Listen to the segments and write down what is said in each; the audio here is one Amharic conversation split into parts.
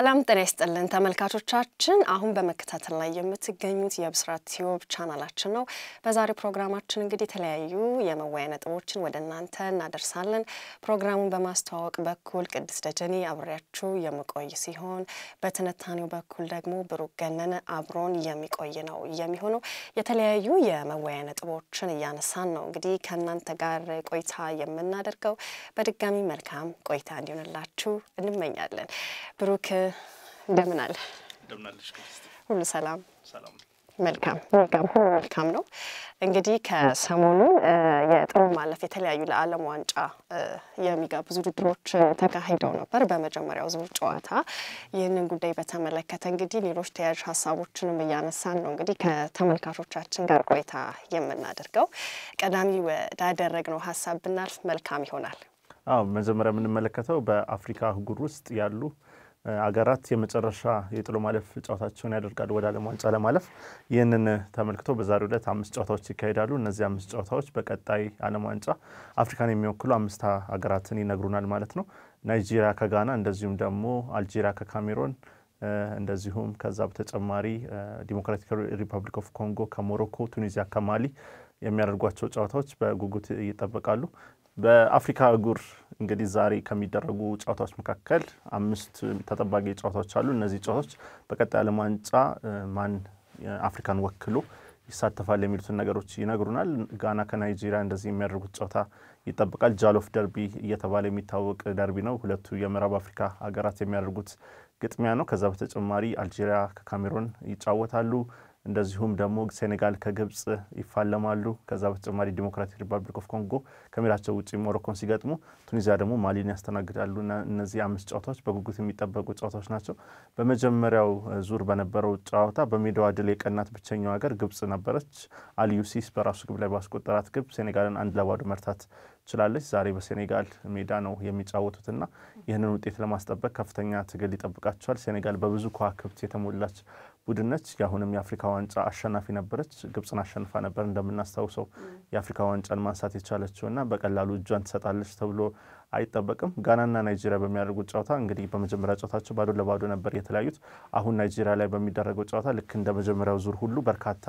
ሰላም ጤና ይስጥልን ተመልካቾቻችን፣ አሁን በመከታተል ላይ የምትገኙት የብስራት ቲዩብ ቻናላችን ነው። በዛሬው ፕሮግራማችን እንግዲህ የተለያዩ የመወያያ ነጥቦችን ወደ እናንተ እናደርሳለን። ፕሮግራሙን በማስተዋወቅ በኩል ቅድስት ደጀኔ አብሬያችሁ የምቆይ ሲሆን በትንታኔው በኩል ደግሞ ብሩክ ገነነ አብሮን የሚቆይ ነው የሚሆነው። የተለያዩ የመወያያ ነጥቦችን እያነሳን ነው እንግዲህ ከእናንተ ጋር ቆይታ የምናደርገው። በድጋሚ መልካም ቆይታ እንዲሆንላችሁ እንመኛለን። ብሩክ እንደምን አለ? ሁሉ ሰላም? ሰላም። መልካም መልካም ሁሉ መልካም ነው። እንግዲህ ከሰሞኑ የጥሎ ማለፍ የተለያዩ ለዓለም ዋንጫ የሚጋብዙ ውድድሮች ተካሂደው ነበር። በመጀመሪያው ዙር ጨዋታ ይህንን ጉዳይ በተመለከተ እንግዲህ ሌሎች ተያያዥ ሀሳቦችንም እያነሳን ነው እንግዲህ ከተመልካቾቻችን ጋር ቆይታ የምናደርገው። ቀዳሚ ወዳደረግነው ሀሳብ ብናልፍ መልካም ይሆናል። አዎ መጀመሪያ የምንመለከተው በአፍሪካ አህጉር ውስጥ ያሉ አገራት የመጨረሻ የጥሎ ማለፍ ጨዋታቸውን ያደርጋሉ ወደ ዓለም ዋንጫ ለማለፍ። ይህንን ተመልክቶ በዛሬው ዕለት አምስት ጨዋታዎች ይካሄዳሉ። እነዚህ አምስት ጨዋታዎች በቀጣይ ዓለም ዋንጫ አፍሪካን የሚወክሉ አምስት ሀገራትን ይነግሩናል ማለት ነው። ናይጄሪያ ከጋና፣ እንደዚሁም ደግሞ አልጄሪያ ከካሜሮን እንደዚሁም ከዛ በተጨማሪ ዲሞክራቲክ ሪፐብሊክ ኦፍ ኮንጎ ከሞሮኮ፣ ቱኒዚያ ከማሊ የሚያደርጓቸው ጨዋታዎች በጉጉት ይጠበቃሉ። በአፍሪካ አህጉር እንግዲህ ዛሬ ከሚደረጉ ጨዋታዎች መካከል አምስት ተጠባቂ ጨዋታዎች አሉ። እነዚህ ጨዋታዎች በቀጣይ ዓለም ዋንጫ ማን አፍሪካን ወክሎ ይሳተፋል የሚሉትን ነገሮች ይነግሩናል። ጋና ከናይጄሪያ እንደዚህ የሚያደርጉት ጨዋታ ይጠበቃል። ጃሎፍ ደርቢ እየተባለ የሚታወቅ ደርቢ ነው። ሁለቱ የምዕራብ አፍሪካ ሀገራት የሚያደርጉት ግጥሚያ ነው። ከዛ በተጨማሪ አልጄሪያ ከካሜሮን ይጫወታሉ። እንደዚሁም ደግሞ ሴኔጋል ከግብጽ ይፋለማሉ። ከዛ በተጨማሪ ዲሞክራቲክ ሪፐብሊክ ኦፍ ኮንጎ ከሜዳቸው ውጭ ሞሮኮን ሲገጥሙ፣ ቱኒዚያ ደግሞ ማሊን ያስተናግዳሉ። እነዚህ አምስት ጨዋታዎች በጉጉት የሚጠበቁ ጨዋታዎች ናቸው። በመጀመሪያው ዙር በነበረው ጨዋታ በሜዳዋ ድል የቀናት ብቸኛው ሀገር ግብጽ ነበረች። አሊዩ ሲሴ በራሱ ግብ ላይ ባስቆጠራት ግብ ሴኔጋልን አንድ ለባዶ መርታት ችላለች። ዛሬ በሴኔጋል ሜዳ ነው የሚጫወቱትና ይህንን ውጤት ለማስጠበቅ ከፍተኛ ትግል ይጠብቃቸዋል። ሴኔጋል በብዙ ከዋክብት የተሞላች ቡድን ነች። የአሁንም የአፍሪካ ዋንጫ አሸናፊ ነበረች። ግብጽን አሸንፋ ነበር እንደምናስታውሰው የአፍሪካ ዋንጫን ማንሳት የቻለችውና በቀላሉ እጇን ትሰጣለች ተብሎ አይጠበቅም። ጋናና ናይጄሪያ በሚያደርጉት ጨዋታ እንግዲህ በመጀመሪያ ጨዋታቸው ባዶ ለባዶ ነበር የተለያዩት። አሁን ናይጄሪያ ላይ በሚደረገው ጨዋታ ልክ እንደ መጀመሪያው ዙር ሁሉ በርካታ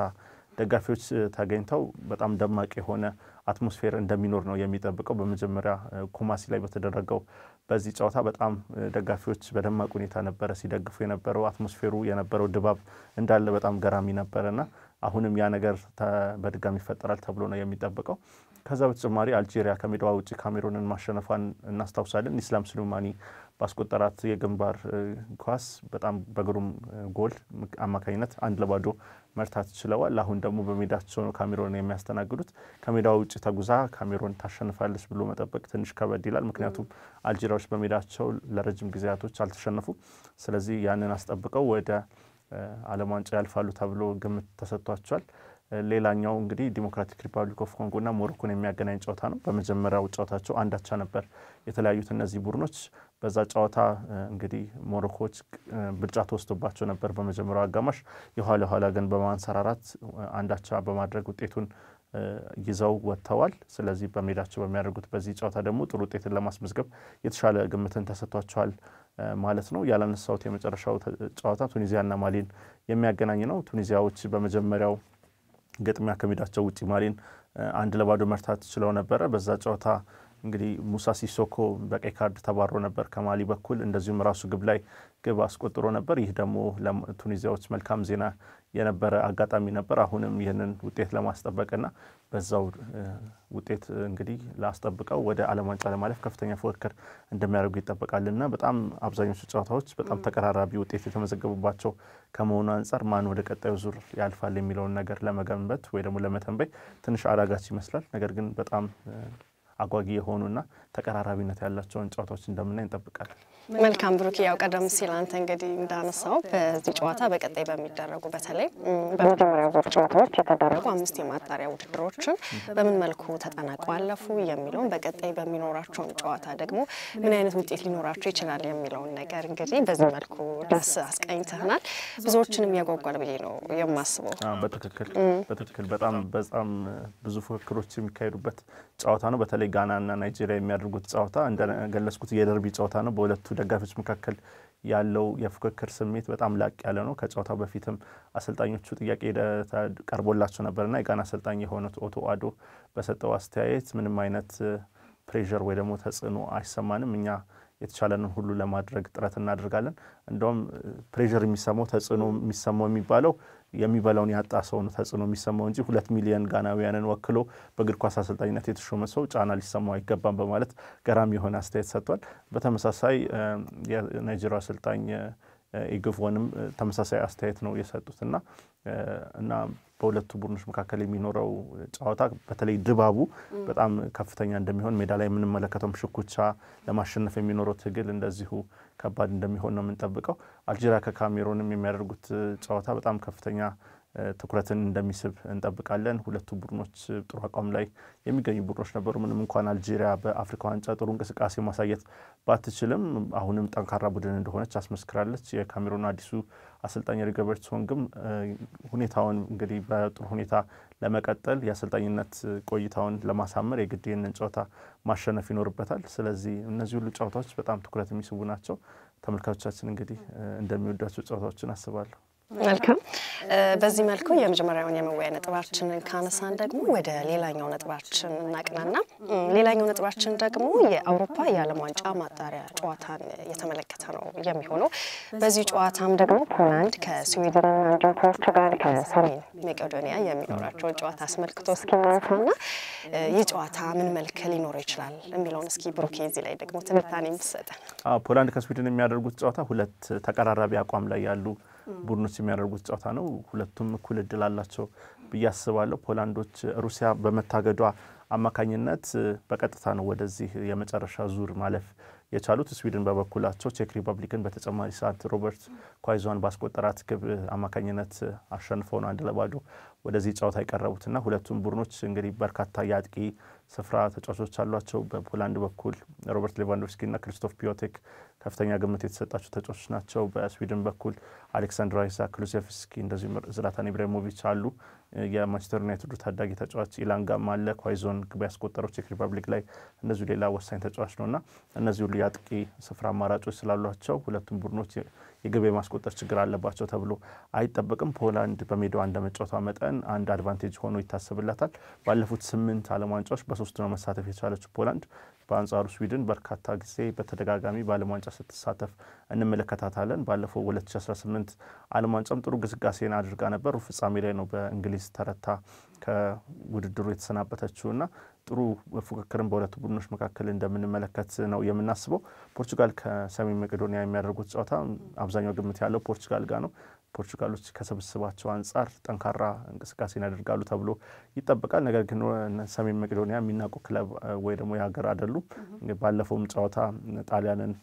ደጋፊዎች ተገኝተው በጣም ደማቅ የሆነ atmosphere እንደሚኖር ነው የሚጠብቀው። በመጀመሪያ ኩማሲ ላይ በተደረገው በዚህ ጨዋታ በጣም ደጋፊዎች በደማቅ ሁኔታ ነበረ ሲደግፉ የነበረው። atmosphere ኡ የነበረው ድባብ እንዳለ በጣም ገራሚ ነበረና አሁንም ያ ነገር በድጋሚ ይፈጠራል ተብሎ ነው የሚጠበቀው። ከዛ በተጨማሪ አልጄሪያ ከሜዳዋ ውጭ ካሜሩንን ማሸነፏን እናስታውሳለን። ኢስላም ስሉማኒ ባስቆጠራት የግንባር ኳስ በጣም በግሩም ጎል አማካኝነት አንድ ለባዶ መርታት ችለዋል። አሁን ደግሞ በሜዳቸው ነው ካሜሮን የሚያስተናግዱት። ከሜዳዋ ውጭ ተጉዛ ካሜሮን ታሸንፋለች ብሎ መጠበቅ ትንሽ ከበድ ይላል። ምክንያቱም አልጄሪያዎች በሜዳቸው ለረጅም ጊዜያቶች አልተሸነፉም። ስለዚህ ያንን አስጠብቀው ወደ ዓለም ዋንጫ ያልፋሉ ተብሎ ግምት ተሰጥቷቸዋል። ሌላኛው እንግዲህ ዲሞክራቲክ ሪፐብሊክ ኦፍ ኮንጎና ሞሮኮን የሚያገናኝ ጨዋታ ነው። በመጀመሪያው ጨዋታቸው አንድ አቻ ነበር የተለያዩት እነዚህ ቡድኖች። በዛ ጨዋታ እንግዲህ ሞሮኮዎች ብልጫ ተወስዶባቸው ነበር በመጀመሪያው አጋማሽ። የኋላ ኋላ ግን በማንሰራራት አንዳቻ በማድረግ ውጤቱን ይዘው ወጥተዋል። ስለዚህ በሜዳቸው በሚያደርጉት በዚህ ጨዋታ ደግሞ ጥሩ ውጤትን ለማስመዝገብ የተሻለ ግምትን ተሰጥቷቸዋል ማለት ነው። ያላነሳሁት የመጨረሻው ጨዋታ ቱኒዚያና ማሊን የሚያገናኝ ነው። ቱኒዚያዎች በመጀመሪያው ግጥሚያ ከሜዳቸው ውጭ ማሊን አንድ ለባዶ መርታት ችለው ነበረ። በዛ ጨዋታ እንግዲህ ሙሳ ሲሶኮ በቀይ ካርድ ተባሮ ነበር ከማሊ በኩል እንደዚሁም ራሱ ግብ ላይ ግብ አስቆጥሮ ነበር። ይህ ደግሞ ለቱኒዚያዎች መልካም ዜና የነበረ አጋጣሚ ነበር። አሁንም ይህንን ውጤት ለማስጠበቅና በዛው ውጤት እንግዲህ ላስጠብቀው ወደ ዓለም ዋንጫ ለማለፍ ከፍተኛ ፉክክር እንደሚያደርጉ ይጠበቃልና በጣም አብዛኞቹ ጨዋታዎች በጣም ተቀራራቢ ውጤት የተመዘገቡባቸው ከመሆኑ አንጻር ማን ወደ ቀጣዩ ዙር ያልፋል የሚለውን ነገር ለመገንበት ወይ ደግሞ ለመተንበይ ትንሽ አዳጋች ይመስላል። ነገር ግን በጣም አጓጊ የሆኑና ተቀራራቢነት ያላቸውን ጨዋታዎች እንደምናይ እንጠብቃለን። መልካም ብሩክ፣ ያው ቀደም ሲል አንተ እንግዲህ እንዳነሳው በዚህ ጨዋታ በቀጣይ በሚደረጉ በተለይ በመጀመሪያ ዙር ጨዋታዎች የተደረጉ አምስት የማጣሪያ ውድድሮችን በምን መልኩ ተጠናቀው አለፉ የሚለውን በቀጣይ በሚኖራቸውን ጨዋታ ደግሞ ምን አይነት ውጤት ሊኖራቸው ይችላል የሚለውን ነገር እንግዲህ በዚህ መልኩ ዳስ አስቃኝተህናል። ብዙዎችንም ያጓጓል ብዬ ነው የማስበው። በትክክል በትክክል በጣም በጣም ብዙ ፉክክሮች የሚካሄዱበት ጨዋታ ነው። በተለይ ጋናና ናይጄሪያ የሚያደርጉት ጨዋታ እንደገለጽኩት የደርቢ ጨዋታ ነው። በሁለቱ ደጋፊዎች መካከል ያለው የፉክክር ስሜት በጣም ላቅ ያለ ነው። ከጨዋታው በፊትም አሰልጣኞቹ ጥያቄ ቀርቦላቸው ነበርና የጋና አሰልጣኝ የሆኑት ኦቶ አዶ በሰጠው አስተያየት ምንም አይነት ፕሬዠር ወይ ደግሞ ተጽዕኖ አይሰማንም እኛ የተቻለንን ሁሉ ለማድረግ ጥረት እናደርጋለን። እንደውም ፕሬዠር የሚሰማው ተጽዕኖ የሚሰማው የሚባለው የሚበላውን ያጣ ሰው ነው ተጽዕኖ የሚሰማው እንጂ ሁለት ሚሊዮን ጋናውያንን ወክሎ በእግር ኳስ አሰልጣኝነት የተሾመ ሰው ጫና ሊሰማው አይገባም በማለት ገራሚ የሆነ አስተያየት ሰጥቷል። በተመሳሳይ የናይጄሪያ አሰልጣኝ ኢግቮንም ተመሳሳይ አስተያየት ነው የሰጡት እና እና በሁለቱ ቡድኖች መካከል የሚኖረው ጨዋታ በተለይ ድባቡ በጣም ከፍተኛ እንደሚሆን ሜዳ ላይ የምንመለከተውም ሽኩቻ ለማሸነፍ የሚኖረው ትግል እንደዚሁ ከባድ እንደሚሆን ነው የምንጠብቀው። አልጄሪያ ከካሜሮንም የሚያደርጉት ጨዋታ በጣም ከፍተኛ ትኩረትን እንደሚስብ እንጠብቃለን። ሁለቱ ቡድኖች ጥሩ አቋም ላይ የሚገኙ ቡድኖች ነበሩ። ምንም እንኳን አልጄሪያ በአፍሪካ ዋንጫ ጥሩ እንቅስቃሴ ማሳየት ባትችልም አሁንም ጠንካራ ቡድን እንደሆነች አስመስክራለች። የካሜሮን አዲሱ አሰልጣኝ ሪጎበርት ሶንግም ሁኔታውን እንግዲህ በጥሩ ሁኔታ ለመቀጠል የአሰልጣኝነት ቆይታውን ለማሳመር የግድ ይህንን ጨዋታ ማሸነፍ ይኖርበታል። ስለዚህ እነዚህ ሁሉ ጨዋታዎች በጣም ትኩረት የሚስቡ ናቸው። ተመልካቾቻችን እንግዲህ እንደሚወዷቸው ጨዋታዎችን አስባለሁ። መልካም። በዚህ መልኩ የመጀመሪያውን የመወያ ነጥባችንን ካነሳን ደግሞ ወደ ሌላኛው ነጥባችን እናቅናና ሌላኛው ነጥባችን ደግሞ የአውሮፓ የዓለም ዋንጫ ማጣሪያ ጨዋታን የተመለከተ ነው የሚሆነው። በዚህ ጨዋታም ደግሞ ፖላንድ ከስዊድን እንዲሁም ፖርቱጋል ከሰሜን መቄዶኒያ የሚኖራቸውን ጨዋታ አስመልክቶ እስኪ እናንሳና ይህ ጨዋታ ምን መልክ ሊኖረው ይችላል የሚለውን እስኪ ብሩኬ እዚህ ላይ ደግሞ ትንታኔ የምትሰጠን። ፖላንድ ከስዊድን የሚያደርጉት ጨዋታ ሁለት ተቀራራቢ አቋም ላይ ያሉ ቡድኖች የሚያደርጉት ጨዋታ ነው። ሁለቱም እኩል እድል አላቸው ብዬ አስባለሁ። ፖላንዶች ሩሲያ በመታገዷ አማካኝነት በቀጥታ ነው ወደዚህ የመጨረሻ ዙር ማለፍ የቻሉት። ስዊድን በበኩላቸው ቼክ ሪፐብሊክን በተጨማሪ ሰዓት ሮበርት ኳይዞን ባስቆጠራት ግብ አማካኝነት አሸንፈው ነው አንድ ለባዶ ወደዚህ ጨዋታ የቀረቡትና ሁለቱም ቡድኖች እንግዲህ በርካታ የአጥቂ ስፍራ ተጫዋቾች አሏቸው። በፖላንድ በኩል ሮበርት ሌቫንዶቭስኪና ክሪስቶፍ ፒዮቴክ ከፍተኛ ግምት የተሰጣቸው ተጫዋቾች ናቸው። በስዊድን በኩል አሌክሳንድር አይዛክ፣ ኩሉሴቭስኪ እንደዚሁም ዝላታን ኢብራሂሞቪች አሉ። የማንቸስተር ዩናይትዱ ታዳጊ ተጫዋች ኢላንጋም አለ። ኳይዞን ግብ ያስቆጠረው ቼክ ሪፐብሊክ ላይ እንደዚሁ ሌላ ወሳኝ ተጫዋች ነው እና እነዚህ ሁሉ የአጥቂ ስፍራ አማራጮች ስላሏቸው ሁለቱም ቡድኖች የግብ የማስቆጠር ችግር አለባቸው ተብሎ አይጠበቅም። ፖላንድ በሜዳዋ እንደመጫወቷ መጠን አንድ advantage ሆኖ ይታሰብላታል። ባለፉት ስምንት ዓለም ዋንጫዎች በሶስቱ ነው መሳተፍ የቻለችው ፖላንድ። በአንጻሩ ስዊድን በርካታ ጊዜ በተደጋጋሚ በዓለም ዋንጫ ስትሳተፍ እንመለከታታለን። ባለፈው 2018 ዓለም ዋንጫም ጥሩ ግስጋሴን አድርጋ ነበር። ፍጻሜ ላይ ነው በእንግሊዝ ተረታ ከውድድሩ የተሰናበተችው እና ጥሩ ፉክክርን በሁለቱ ቡድኖች መካከል እንደምንመለከት ነው የምናስበው። ፖርቹጋል ከሰሜን መቄዶኒያ የሚያደርጉት ጨዋታ አብዛኛው ግምት ያለው ፖርቹጋል ጋር ነው። ፖርቹጋሎች ከስብስባቸው አንጻር ጠንካራ እንቅስቃሴን ያደርጋሉ ተብሎ ይጠበቃል። ነገር ግን ሰሜን መቄዶኒያ የሚናቁ ክለብ ወይ ደግሞ የሀገር አይደሉም። ባለፈውም ጨዋታ ጣሊያንን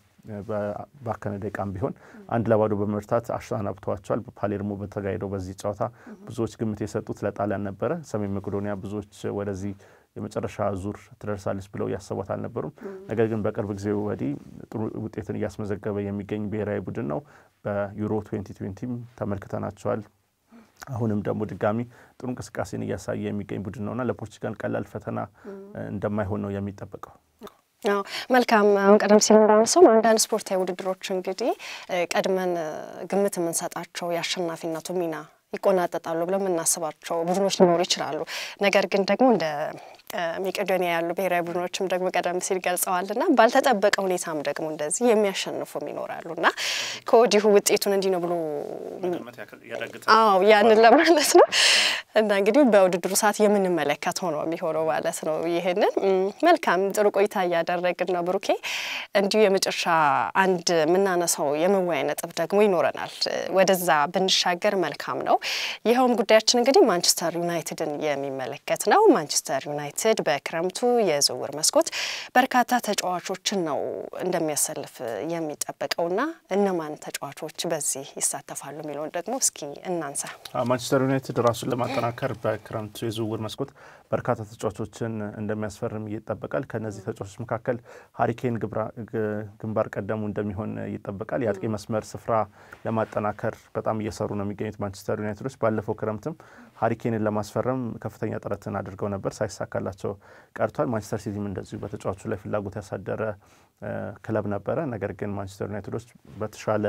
በባከነ ደቂቃም ቢሆን አንድ ለባዶ በመርታት አሰናብተዋቸዋል። በፓሌርሞ በተካሄደው በዚህ ጨዋታ ብዙዎች ግምት የሰጡት ለጣሊያን ነበረ። ሰሜን መቄዶኒያ ብዙዎች ወደዚህ የመጨረሻ ዙር ትደርሳለች ብለው ያሰቧት አልነበሩም። ነገር ግን በቅርብ ጊዜ ወዲህ ጥሩ ውጤትን እያስመዘገበ የሚገኝ ብሔራዊ ቡድን ነው። በዩሮ 2020ም ተመልክተናቸዋል። አሁንም ደግሞ ድጋሚ ጥሩ እንቅስቃሴን እያሳየ የሚገኝ ቡድን ነውና ለፖርቹጋል ቀላል ፈተና እንደማይሆን ነው የሚጠበቀው። አዎ መልካም። አሁን ቀደም ሲል እንዳነሳው አንዳንድ ስፖርታዊ ውድድሮች እንግዲህ ቀድመን ግምት የምንሰጣቸው የአሸናፊነቱ ሚና ይቆናጠጣሉ ብለን የምናስባቸው ቡድኖች ሊኖሩ ይችላሉ። ነገር ግን ደግሞ እንደ መቄዶኒያ ያሉ ብሔራዊ ቡድኖችም ደግሞ ቀደም ሲል ገልጸዋልና ባልተጠበቀ ሁኔታም ደግሞ እንደዚህ የሚያሸንፉም ይኖራሉ እና ከወዲሁ ውጤቱን እንዲህ ነው ብሎ አዎ ያንን ለማለት ነው እና እንግዲህ በውድድሩ ሰዓት የምንመለከተው ነው የሚሆነው ማለት ነው። ይህንን መልካም ጥሩ ቆይታ እያደረግን ነው ብሩኬ። እንዲሁ የመጨረሻ አንድ የምናነሳው የመወያያ ነጥብ ደግሞ ይኖረናል። ወደዛ ብንሻገር መልካም ነው። ይኸውም ጉዳያችን እንግዲህ ማንቸስተር ዩናይትድን የሚመለከት ነው። ማንቸስተር ዩናይትድ በክረምቱ የዝውውር መስኮት በርካታ ተጫዋቾችን ነው እንደሚያሰልፍ የሚጠበቀውና እነማን ተጫዋቾች በዚህ ይሳተፋሉ የሚለውን ደግሞ እስኪ እናንሳ። ማንቸስተር ዩናይትድ ራሱን ለማጠናከር በክረምቱ የዝውውር መስኮት በርካታ ተጫዋቾችን እንደሚያስፈርም ይጠበቃል። ከነዚህ ተጫዋቾች መካከል ሀሪኬን ግንባር ቀደሙ እንደሚሆን ይጠበቃል። የአጥቂ መስመር ስፍራ ለማጠናከር በጣም እየሰሩ ነው የሚገኙት ማንቸስተር ዩናይትዶች። ባለፈው ክረምትም ሀሪኬንን ለማስፈረም ከፍተኛ ጥረትን አድርገው ነበር፣ ሳይሳካላቸው ቀርቷል። ማንቸስተር ሲቲም እንደዚሁ በተጫዋቹ ላይ ፍላጎት ያሳደረ ክለብ ነበረ። ነገር ግን ማንቸስተር ዩናይትዶች በተሻለ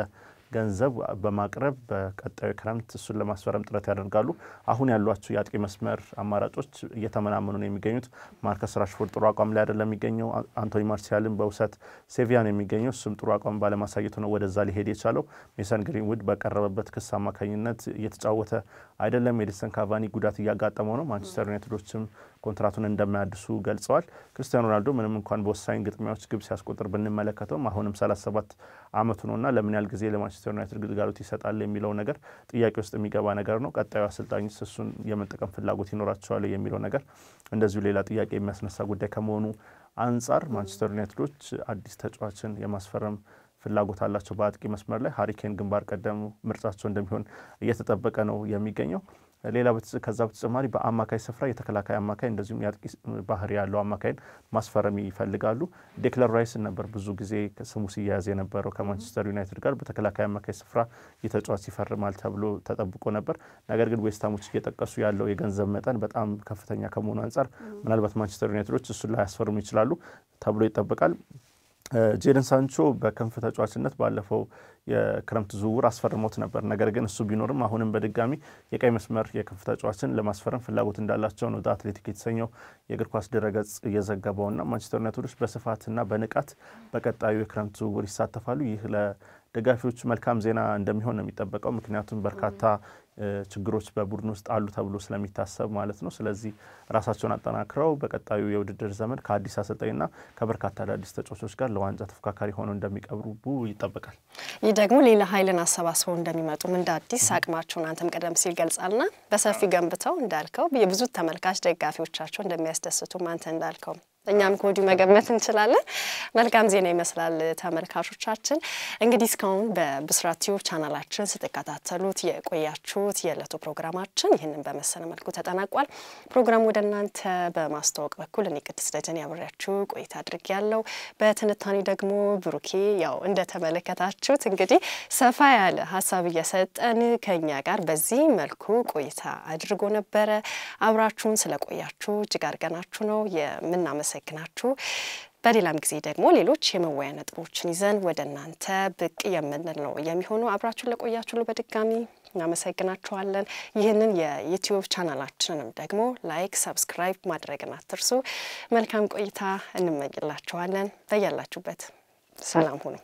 ገንዘብ በማቅረብ በቀጣዩ ክረምት እሱን ለማስፈረም ጥረት ያደርጋሉ። አሁን ያሏቸው የአጥቂ መስመር አማራጮች እየተመናመኑ ነው የሚገኙት። ማርከስ ራሽፎርድ ጥሩ አቋም ላይ አይደለም የሚገኘው። አንቶኒ ማርሲያልን በውሰት ሴቪያ ነው የሚገኘው። እሱም ጥሩ አቋም ባለማሳየቱ ነው ወደዛ ሊሄድ የቻለው። ሜሰን ግሪንውድ በቀረበበት ክስ አማካኝነት እየተጫወተ አይደለም። ኤዲንሰን ካቫኒ ጉዳት እያጋጠመው ነው። ማንቸስተር ዩናይትዶችም ኮንትራቱን እንደማያድሱ ገልጸዋል። ክርስቲያኖ ሮናልዶ ምንም እንኳን በወሳኝ ግጥሚያዎች ግብ ሲያስቆጥር ብንመለከተውም አሁንም 37 ዓመቱ ነውና ለምን ያህል ጊዜ ለማንቸስተር ዩናይትድ ግልጋሎት ይሰጣል የሚለው ነገር ጥያቄ ውስጥ የሚገባ ነገር ነው። ቀጣዩ አሰልጣኝስ እሱን የመጠቀም ፍላጎት ይኖራቸዋል የሚለው ነገር እንደዚሁ ሌላ ጥያቄ የሚያስነሳ ጉዳይ ከመሆኑ አንጻር ማንቸስተር ዩናይትዶች አዲስ ተጫዋችን የማስፈረም ፍላጎት አላቸው። በአጥቂ መስመር ላይ ሀሪኬን ግንባር ቀደሙ ምርጫቸው እንደሚሆን እየተጠበቀ ነው የሚገኘው። ሌላ ከዛ በተጨማሪ በአማካይ ስፍራ የተከላካይ አማካይ እንደዚሁም የአጥቂ ባህሪ ያለው አማካይን ማስፈረም ይፈልጋሉ። ዴክለር ራይስን ነበር ብዙ ጊዜ ስሙ ሲያያዝ የነበረው ከማንቸስተር ዩናይትድ ጋር በተከላካይ አማካይ ስፍራ የተጫዋች ይፈርማል ተብሎ ተጠብቆ ነበር። ነገር ግን ዌስትሃሞች እየጠቀሱ ያለው የገንዘብ መጠን በጣም ከፍተኛ ከመሆኑ አንጻር ምናልባት ማንቸስተር ዩናይትዶች እሱን ላይ ያስፈርሙ ይችላሉ ተብሎ ይጠበቃል። ጄደን ሳንቾ በክንፍ ተጫዋችነት ባለፈው የክረምት ዝውውር አስፈርሞት ነበር። ነገር ግን እሱ ቢኖርም አሁንም በድጋሚ የቀኝ መስመር የክንፍ ተጫዋችን ለማስፈረም ፍላጎት እንዳላቸው ነው አትሌቲክ የተሰኘው የእግር ኳስ ድረገጽ እየዘገበውና ማንቸስተር ዩናይትዶች በስፋትና በንቃት በቀጣዩ የክረምት ዝውውር ይሳተፋሉ። ይህ ለደጋፊዎች መልካም ዜና እንደሚሆን ነው የሚጠበቀው። ምክንያቱም በርካታ ችግሮች በቡድን ውስጥ አሉ ተብሎ ስለሚታሰብ ማለት ነው። ስለዚህ ራሳቸውን አጠናክረው በቀጣዩ የውድድር ዘመን ከአዲስ አሰልጣኝና ከበርካታ አዳዲስ ተጫዋቾች ጋር ለዋንጫ ተፎካካሪ ሆነው እንደሚቀርቡ ይጠበቃል። ይህ ደግሞ ሌላ ኃይልን አሰባስበው እንደሚመጡም እንደ አዲስ አቅማቸውን አንተም ቀደም ሲል ገልጻልና በሰፊ ገንብተው እንዳልከው የብዙ ተመልካች ደጋፊዎቻቸው እንደሚያስደስቱም አንተ እንዳልከው እኛም ከወዲሁ መገመት እንችላለን። መልካም ዜና ይመስላል። ተመልካቾቻችን እንግዲህ እስካሁን በብስራት ቲዩብ ቻናላችን ስትከታተሉት የቆያችሁት የዕለቱ ፕሮግራማችን ይህንን በመሰለ መልኩ ተጠናቋል። ፕሮግራም ወደ እናንተ በማስተዋወቅ በኩል እኔ ቅድስት ደጀን አብሬያችሁ ቆይታ አድርጌ ያለው በትንታኔ ደግሞ ብሩኬ ያው እንደተመለከታችሁት እንግዲህ ሰፋ ያለ ሀሳብ እየሰጠን ከኛ ጋር በዚህ መልኩ ቆይታ አድርጎ ነበረ። አብራችሁን ስለቆያችሁ እጅግ አድርገናችሁ ነው የምናመሰግናችሁ በሌላም ጊዜ ደግሞ ሌሎች የመወያያ ነጥቦችን ይዘን ወደ እናንተ ብቅ የምንል ነው የሚሆነው። አብራችሁን ስለቆያችሁ በድጋሚ እናመሰግናችኋለን። ይህንን የዩትዩብ ቻናላችንንም ደግሞ like፣ subscribe ማድረግን አትርሱ። መልካም ቆይታ እንመኝላችኋለን። በያላችሁበት ሰላም ሁኑ።